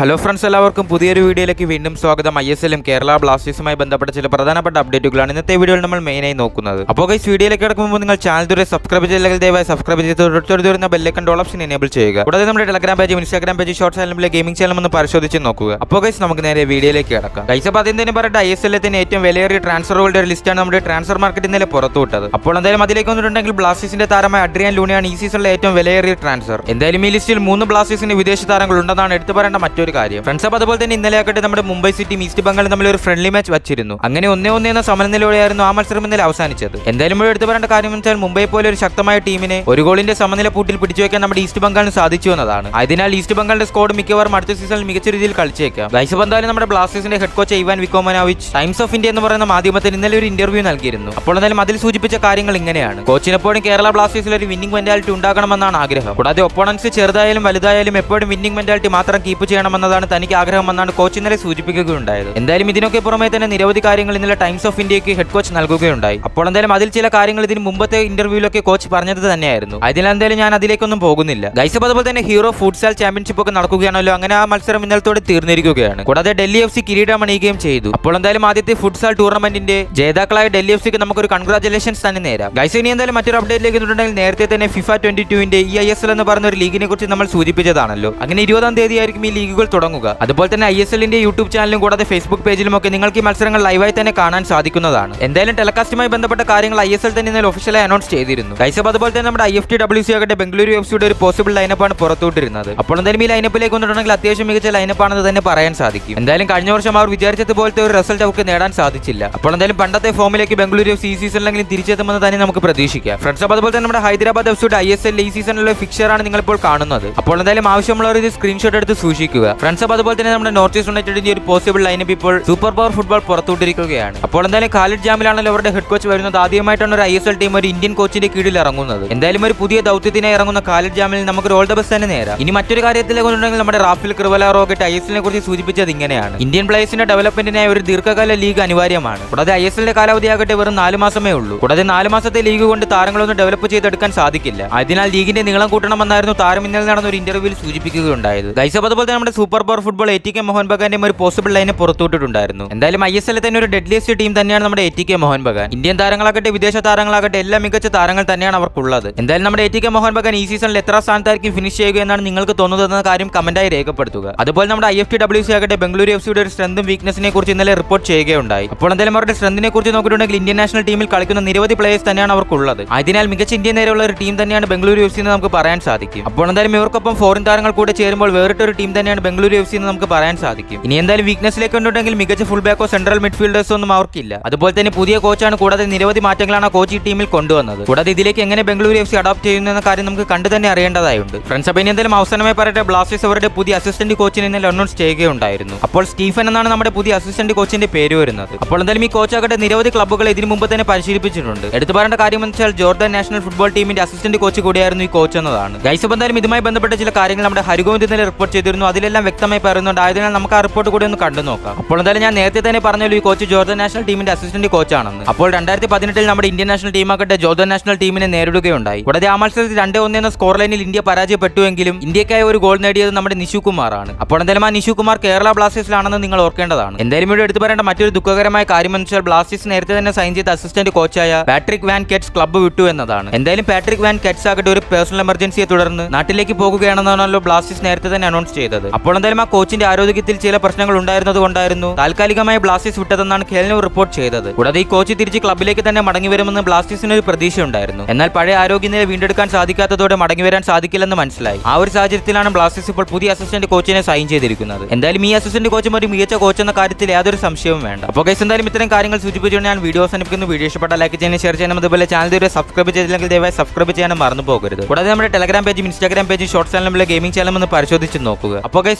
Hello friends എല്ലാവർക്കും പുതിയൊരു വീഡിയോയിലേക്ക് വീണ്ടും സ്വാഗതം. ഐ എസ് എല്ലും കേരള ബ്ലാസ്റ്റേഴ്സുമായി ബന്ധപ്പെട്ട ചില പ്രധാനപ്പെട്ട അപ്ഡേറ്റുകളാണ് ഇന്നത്തെ വീഡിയോയിൽ നമ്മൾ മെയിനായി നോക്കുന്നത്. അപ്പോൾ ഗൈസ് വീഡിയോയിലേക്ക് കിടക്കുമ്പോൾ നിങ്ങൾ ചാനൽ ദൂരെ സബ്സ്ക്രൈബ് ചെയ്തില്ലെങ്കിൽ ദയവായി സബ്സ്ക്രൈബ് ചെയ്ത് തൊട്ടടുത്ത് വരുന്ന ബെല്ലൈക്കൺ ഡോൾ ഓപ്ഷൻ എനേബിൾ ചെയ്യുക. കൂടാതെ നമ്മുടെ ടെലഗ്രാം പേജും ഇൻസ്റ്റാഗ്രാം പേജ് ഷോർട്ട് ചാനലിലെ ഗെയിമിംഗ് ചാനൽ ഒന്ന് പരിശോധിച്ച് നോക്കുക. അപ്പോൾ ഗൈസ് നമുക്ക് നേരെ വീഡിയോയിലേക്ക് കിടക്കാം. ഗൈസ് അപ്പോൾ ആദ്യം തന്നെ പറയട്ടെ ഐ എസ് എല്ലത്തിന് ഏറ്റവും വിലയേറിയ ട്രാൻസ്ഫറുകളുടെ ഒരു ലിസ്റ്റാണ് നമ്മുടെ ട്രാൻസ്ഫർ മാർക്കറ്റ് ഇന്നലെ പുറത്തുവിട്ടത്. അപ്പോൾ എന്തായാലും അതിലേക്ക് വന്നിട്ടുണ്ടെങ്കിൽ ബ്ലാസ്റ്റേഴ്സിന്റെ താരമായ അഡ്രിയൻ ലൂണിയാണ് ഈ സീസണിലെ ഏറ്റവും വിലയേറിയ ട്രാൻസ്ഫർ എന്തായാലും ഈ ലിസ്റ്റിൽ മൂന്ന് ബ്ലാസ്റ്റേഴ്സിന് വിദേശ താരങ്ങൾ ഉണ്ടെന്നാണ് എടുത്തു പറയേണ്ട മറ്റൊരു കാര്യം. ഫ്രണ്ട്സ് അപ്പോൾ അതുപോലെ തന്നെ ഇന്നലെ ആക്കട്ടെ നമ്മുടെ മുംബൈ സിറ്റി ഈസ്റ്റ് ബംഗാളും തമ്മിൽ ഒരു ഫ്രണ്ട്ലി മാച്ച് വച്ചിരുന്നു. അങ്ങനെ ഒന്നേ ഒന്നേ എന്ന സമനിലയോടെയായിരുന്നു ആ മത്സരം ഇന്നലെ അവസാനിച്ചത്. എന്തായാലും ഇവിടെ എടുത്തു പറയേണ്ട കാര്യം വെച്ചാൽ മുംബൈ പോലെ ഒരു ശക്തമായ ടീമിനെ ഒരു ഗോളിന്റെ സമനില പൂട്ടിൽ പിടിച്ചു വെക്കാൻ നമ്മുടെ ഈസ്റ്റ് ബംഗാളിന് സാധിച്ചു എന്നതാണ്. അതിനാൽ ഈസ്റ്റ് ബംഗാളിന്റെ സ്കോഡ് മിക്കവാറും അടുത്ത സീസണിൽ മികച്ച രീതിയിൽ കളിച്ചേക്കാം. ഗൈസ് ബന്ധാലും നമ്മുടെ ബ്ലാസ്റ്റേഴ്സിന്റെ head coach Ivan Vukomanovic Times of India എന്ന് പറയുന്ന മാധ്യമത്തിന് ഇന്നലെ ഒരു ഇന്റർവ്യൂ നൽകിയിരുന്നു. അപ്പോൾ എന്തായാലും അതിൽ സൂചിപ്പിച്ച കാര്യങ്ങൾ ഇങ്ങനെയാണ്. കോച്ചിനെപ്പോഴും കേരള ബ്ലാസ്റ്റേഴ്സിൽ ഒരു വിന്നിംഗ് മെന്റാലിറ്റി ഉണ്ടാകണമെന്നാണ് ആഗ്രഹം. കൂടാതെ ഒപ്പോണൻസ് ചെറുതായാലും വലുതായാലും എപ്പോഴും വിന്നിംഗ് മെന്റാലിറ്റി മാത്രം കീപ്പ് ചെയ്യണമെന്നതാണ് തനിക്ക് ആഗ്രഹമെന്നാണ് കോച്ച് ഇന്നലെ സൂചിപ്പിക്കുകയുണ്ടായത്. എന്തായാലും ഇതിനൊക്കെ പുറമെ തന്നെ നിരവധി കാര്യങ്ങൾ ഇന്നലെ ടൈംസ് ഓഫ് ഇന്ത്യയ്ക്ക് ഹെഡ് കോച്ച് നൽകുകയുണ്ടായി. അപ്പോൾ എന്തായാലും അതിൽ ചില കാര്യങ്ങൾ ഇതിന് മുമ്പത്തെ ഇന്റർവ്യൂവിലൊക്കെ കോച്ച് പറഞ്ഞത് തന്നെയായിരുന്നു. അതിനാൽ എന്തായാലും ഞാൻ അതിലേക്കൊന്നും പോകുന്നില്ല. ഗൈസ് അതുപോലെ തന്നെ ഹീറോ ഫുട്സാൽ ചാമ്പ്യൻഷിപ്പ് ഒക്കെ നടക്കുകയാണല്ലോ. അങ്ങനെ ആ മത്സരം ഇന്നലത്തോടെ തീർന്നിരിക്കുകയാണ്. കൂടാതെ ഡൽഹി എഫ് സി കിരീടം അണിയുകയും ചെയ്തു. അപ്പോൾ എന്തായാലും ആദ്യത്തെ ഫുട്സാൽ ടൂർണമെന്റിന്റെ ജേതാക്കളായ ഡൽഹി എഫ് സിക്ക് നമുക്കൊരു കൺഗ്രാചുലേഷൻസ് തന്നെ നേരാം. ഗൈസ് ഇനി എന്തായാലും മറ്റൊരു അപ്ഡേറ്റിലേക്ക് എത്തിയിട്ടുണ്ടെങ്കിൽ നേരത്തെ തന്നെ ഫിഫ ട്വന്റി ടുവിന്റെ ഈ ഐ എസ് എൽ എന്ന് പറഞ്ഞ ഒരു ലീഗിനെ കുറിച്ച് നമ്മൾ സൂചിപ്പിച്ചതാണല്ലോ. അങ്ങനെ ഇരുപതാം തീയതി ആയിരിക്കും ഈ ലീഗുകൾ തുടങ്ങുക. അതുപോലെ തന്നെ ഐ എസ് എല്ലിന്റെ യൂട്യൂബ് ചാനലും കൂടാതെ ഫേസ്ബുക്ക് പേജിലും ഒക്കെ നിങ്ങൾക്ക് ഈ മത്സരങ്ങൾ ലൈവായി തന്നെ കാണാൻ സാധിക്കുന്നതാണ്. എന്തായാലും ടെലകാസ്റ്റുമായി ബന്ധപ്പെട്ട കാര്യങ്ങൾ ഐ എസ് എൽ തന്നെ ഇന്നലെ ഒഫീഷ്യലായി അനൗൺസ് ചെയ്തിരുന്നു. കൈസബ് അതുപോലെ തന്നെ നമ്മുടെ I F T W C ആകട്ടെ ബംഗളൂരു എഫ് സിയുടെ ഒരു പോസിബിൾ ലൈനപ്പാണ് പുറത്തുവിട്ടിരുന്നത്. അപ്പോൾ എന്തായാലും ഈ ലൈനപ്പിലേക്ക് വന്നിട്ടുണ്ടെങ്കിൽ അത്യാവശ്യം മികച്ച ലൈനപ്പാണെന്ന് തന്നെ പറയാൻ സാധിക്കും. എന്തായാലും കഴിഞ്ഞ വർഷം അവർ വിചാരിച്ചതുപോലത്തെ ഒരു റിസൾട്ട് അവർക്ക് നേടാൻ സാധിച്ചില്ല. അപ്പോൾ എന്തായാലും പണ്ടത്തെ ഫോമിലേക്ക് ബംഗളൂരു എഫ് സി സീസണിലെങ്കിലും തിരിച്ചെത്തുമെന്ന് തന്നെ നമുക്ക് പ്രതീക്ഷിക്കാം. ഫ്രണ്ട്സ് അപ്പോൾ അതുപോലെ തന്നെ നമ്മുടെ ഹൈദരാബാദ് എഫ് സിയുടെ ഐ എസ് എൽ ഈ സീസണിലെ ഫിക്ചറാണ് നിങ്ങൾ ഇപ്പോൾ കാണുന്നത്. അപ്പോൾ എന്തായാലും ആവശ്യമുള്ളവർ ഇത് സ്ക്രീൻഷോട്ട് എടുത്ത് സൂക്ഷിക്കുക. ഫ്രണ്ട്സ് അപ്പോൾ അതുപോലെ തന്നെ നമ്മുടെ നോർത്ത് ഈസ്റ്റ് യുണൈറ്റഡിന്റെ ഒരു പോസിബിൾ ലൈനപ്പ് ഇപ്പോൾ സൂപ്പർ പവർ ഫുട്ബോൾ പുറത്തുവിട്ടിരിക്കുകയാണ്. അപ്പോൾ എന്തായാലും ഖാലിദ് ജാമിലാണല്ലോ അവരുടെ ഹെഡ് കോച്ച് വരുന്നത്. ആദ്യമായിട്ടാണ് ഒരു ഐ എസ് എൽ ടീം ഒരു ഇന്ത്യൻ കോച്ചിന്റെ കീഴിൽ ഇറങ്ങുന്നത്. എന്തായാലും ഒരു പുതിയ ദൗത്യത്തിനായി ഇറങ്ങുന്ന ഖാലിദ് ജാമിൽ നമുക്ക് ഓൾ ദ ബെസ്റ്റ് തന്നെ നേരാം. ഇനി മറ്റൊരു കാര്യത്തിലേക്ക് കൊണ്ടുണ്ടെങ്കിൽ നമ്മുടെ Rafael Crivellaro rocket I S കുറിച്ച് സൂചിപ്പിച്ചത് ഇങ്ങനെയാണ്. ഇന്ത്യൻ പ്ലേയേഴ്സിന്റെ ഡെവലപ്മെന്റിനായി ഒരു ദീർഘകാല ലീഗ് അനിവാര്യമാണ്. കൂടാതെ ഐ എസ് എല്ലിന്റെ കാലാവധിയാകട്ടെ വെറും നാല് മാസമേ ഉള്ളൂ. കൂടാതെ നാല് മാസത്തെ ലീഗ് കൊണ്ട് താരങ്ങളൊന്നും ഡെവലപ്പ് ചെയ്തെടുക്കാൻ സാധിക്കില്ല. അതിനാൽ ലീഗിന്റെ നീളം കൂട്ടണമെന്നായിരുന്നു താരം ഇന്നലെ നടന്ന ഒരു ഇന്റർവ്യൂവിൽ സൂചിപ്പിക്കുകയുണ്ടായത്. ഗൈസബ് അതുപോലെ നമ്മുടെ Super Power Football A T K Mohan ബഗാന്റെയും ഒരു പോസിബിൾ ലൈനെ പുറത്തുവിട്ടിട്ടുണ്ടായിരുന്നു. എന്തായാലും ഐ എസ് എല്ലിൽ തന്നെ ഒരു ഡെഡ്ലിയസ്റ്റ് ടീം തന്നെയാണ് നമ്മുടെ A T K Mohan Bagan Indian താരങ്ങളാകട്ടെ വിദേശ താരങ്ങളാകട്ടെ എല്ലാ മികച്ച താരങ്ങൾ തന്നെയാണ് അവർക്കുള്ളത്. എന്തായാലും നമ്മുടെ A T K Mohan Bagan ഈ സീസണിൽ എത്ര സ്ഥാനത്തായിരിക്കും ഫിനിഷ് ചെയ്യുക എന്നാണ് നിങ്ങൾക്ക് തോന്നുന്നതെന്ന കാര്യം കമന്റായി രേഖപ്പെടുത്തുക. അതുപോലെ നമ്മുടെ I F T W C ആകട്ടെ ബംഗളൂരു എഫ് സിയുടെ ഒരു സ്ട്രെങ്തും വീക്ക്നെസിനെ കുറിച്ച് ഇന്നലെ റിപ്പോർട്ട് ചെയ്യുകയുണ്ടായി. അപ്പോൾ എന്തായാലും അവരുടെ സ്ട്രെങ്തിനെ കുറിച്ച് നോക്കിയിട്ടുണ്ടെങ്കിൽ ഇന്ത്യൻ നാഷണൽ ടീമിൽ കളിക്കുന്ന നിരവധി പ്ലേയേഴ്സ് തന്നെയാണ് അവർക്കുള്ളത്. അതിനാൽ മികച്ച ഇന്ത്യൻ നേരെയുള്ള ഒരു ടീം തന്നെയാണ് ബംഗളൂരു എഫ് സി എന്ന് നമുക്ക് പറയാൻ സാധിക്കും. അപ്പോൾ എന്തായാലും ഇവർക്കൊപ്പം ഫോറിൻ താരങ്ങൾ കൂടെ ചേരുമ്പോൾ വേറിട്ടൊരു ടീം തന്നെയാണ് ബംഗളൂരു എഫ് സി എന്ന് നമുക്ക് പറയാൻ സാധിക്കും. ഇനി എന്തായാലും വീക്ക്നെസ്സിലേക്ക് ഉണ്ടെങ്കിൽ മികച്ച ഫുൾ ബാക്കോ സെൻട്രൽ മിഡ്ഫീൽഡേഴ്സോ ഒന്നും അവർക്കില്ല. അതുപോലെ തന്നെ പുതിയ കോച്ചാണ് കൂടാതെ നിരവധി മാറ്റങ്ങളാണ് ആ കോച്ച് ഈ ടീമിൽ കൊണ്ടുവന്നത്. കൂടാതെ ഇതിലേക്ക് എങ്ങനെ ബംഗളൂരു എഫ് സി അഡോപ്റ്റ് ചെയ്യുന്നു കാര്യം നമുക്ക് കണ്ടു തന്നെ അറിയേണ്ടതായുണ്ട്. ഫ്രണ്ട്സ് അപ്പോൾ ഇനി എന്തായാലും അവസാനമായി പറയട്ടെ. ബ്ലാസ്റ്റേഴ്സ് അവരുടെ പുതിയ അസിസ്റ്റന്റ് കോച്ചിനെ ഇന്നലെ അനൗൺസ് ചെയ്യുകയുണ്ടായിരുന്നു. അപ്പോൾ സ്റ്റീഫൻ എന്നാണ് നമ്മുടെ പുതിയ അസിസ്റ്റന്റ് കോച്ചിന്റെ പേര് വരുന്നത്. അപ്പോൾ എന്തായാലും ഈ കോച്ചാകട്ടെ നിരവധി ക്ലബ്ബുകൾ ഇതിനു മുമ്പ് തന്നെ പരിശീലിപ്പിച്ചിട്ടുണ്ട്. എടുത്തു പറയേണ്ട കാര്യം എന്ന് വെച്ചാൽ ജോർദാൻ നാഷണൽ ഫുട്ബോൾ ടീമിന്റെ അസിസ്റ്റന്റ് കോച്ച് കൂടിയായിരുന്നു ഈ കോച്ച് എന്നതാണ്. ഗൈസ് എന്തായാലും ഇതുമായി ബന്ധപ്പെട്ട ചില കാര്യങ്ങൾ നമ്മുടെ ഹരിഗോവിന്ദ് ഇന്നലെ റിപ്പോർട്ട് ചെയ്തിരുന്നു. അതിലെല്ലാം വ്യക്തമായി പറയുന്നുണ്ട്. ആയതിനാൽ നമുക്ക് ആ റിപ്പോർട്ട് കൂടി ഒന്ന് കണ്ടു നോക്കാം. അപ്പോൾ എന്തായാലും ഞാൻ നേരത്തെ തന്നെ പറഞ്ഞല്ലോ ഈ കോച്ച് ജോർദാൻ നാഷണൽ ടീമിന്റെ അസിസ്റ്റന്റ് കോച്ചാണെന്ന് അപ്പോൾ രണ്ടായിരത്തി പതിനെട്ടിൽ നമ്മുടെ ഇന്ത്യൻ നാഷണൽ ടീമാകട്ടെ ജോർദാൻ നാഷണൽ ടീമിനെ നേരിടുകയുണ്ടായി. കൂടാതെ ആ മത്സരത്തിൽ രണ്ട് ഒന്ന് എന്ന സ്കോർ ലൈനിൽ ഇന്ത്യ പരാജയപ്പെട്ടുവെങ്കിലും ഇന്ത്യക്കായി ഒരു ഗോൾ നേടിയത് നമ്മുടെ നിഷു കുമാറാണ്. അപ്പോൾ എന്തായാലും ആ നിഷു കുമാർ കേരള ബ്ലാസ്റ്റേഴ്സിലാണെന്ന് നിങ്ങൾ ഓർക്കേണ്ടതാണ്. എന്തായാലും ഇവിടെ എടുത്തു പറയേണ്ട മറ്റൊരു ദുഃഖകരമായ കാര്യം എന്ന് വെച്ചാൽ ബ്ലാസ്റ്റേഴ്സ് നേരത്തെ തന്നെ സൈൻ ചെയ്ത അസിസ്റ്റന്റ് കോച്ചായ പാട്രിക് വാൻ കെറ്റ്സ് ക്ലബ്ബ് വിട്ടു എന്നതാണ്. എന്തായാലും പാട്രിക് വാൻ കെറ്റ്സ് ആകട്ടെ ഒരു പേഴ്സണൽ എമർജൻസിയെ തുടർന്ന് നാട്ടിലേക്ക് പോകുകയാണെന്നാണല്ലോ ബ്ലാസ്റ്റേഴ്സ് നേരത്തെ തന്നെ അനൗൺസ് ചെയ്തത്. അപ്പോൾ എന്തായാലും കോച്ചിന്റെ ആരോഗ്യത്തിൽ ചില പ്രശ്നങ്ങൾ ഉണ്ടായിരുന്നത് കൊണ്ടായിരുന്നു താൽക്കാലികമായി ബ്ലാസ്റ്റേഴ്സ് വിട്ടതെന്നാണ് ഖേലിനൂർ റിപ്പോർട്ട് ചെയ്തത്. കൂടാതെ ഈ കോച്ച് തിരിച്ച് ക്ലബിലേക്ക് തന്നെ മടങ്ങി വരുമെന്ന് ബ്ലാസ്റ്റേഴ്സിന് ഒരു പ്രതീക്ഷ ഉണ്ടായിരുന്നു എന്നാൽ പഴയ ആരോഗ്യനില വീണ്ടെടുക്കാൻ സാധിക്കാത്തതോടെ മടങ്ങി വരാൻ സാധിക്കില്ലെന്ന് മനസ്സിലായി. ആ ഒരു സാഹചര്യത്തിലാണ് ബ്ലാസ്റ്റേഴ്സ് ഇപ്പോൾ പുതിയ അസിസ്റ്റന്റ് കോച്ചിനെ സൈൻ ചെയ്തിരിക്കുന്നത്. എന്തായാലും ഈ അസിസ്റ്റന്റ് കോച്ചും ഒരു മികച്ച കോച്ച് എന്ന കാര്യത്തിൽ യാതൊരു സംശയവും വേണ്ട. അപ്പോൾ കേസ് എന്തായാലും ഇത്തരം കാര്യങ്ങൾ സൂചിപ്പിച്ചുകൊണ്ട് ഞാൻ വീഡിയോ അവസാനിപ്പിക്കുന്നു. വീഡിയോ ഇഷ്ടപ്പെട്ട ലൈക്ക് ചെയ്യാനും ഷെയർ ചെയ്യാനും അതുപോലെ ചാനൽ ഇതുവരെ സബ്സ്ക്രൈബ് ചെയ്തില്ലെങ്കിൽ ദയവായി സബ്സ്ക്രൈബ് ചെയ്യാനും മറന്നു പോകരുത്. കൂടാതെ നമ്മുടെ ടെലഗ്രാം പേജും ഇൻസ്റ്റാഗ്രാം പേജും ഷോർട്ട് ചാനലിലെ ഗെയിമിംഗ് ചാനലും ഒന്ന് പരിശോധിച്ച് നോക്കുക. അപ്പോൾ ഗൈസ്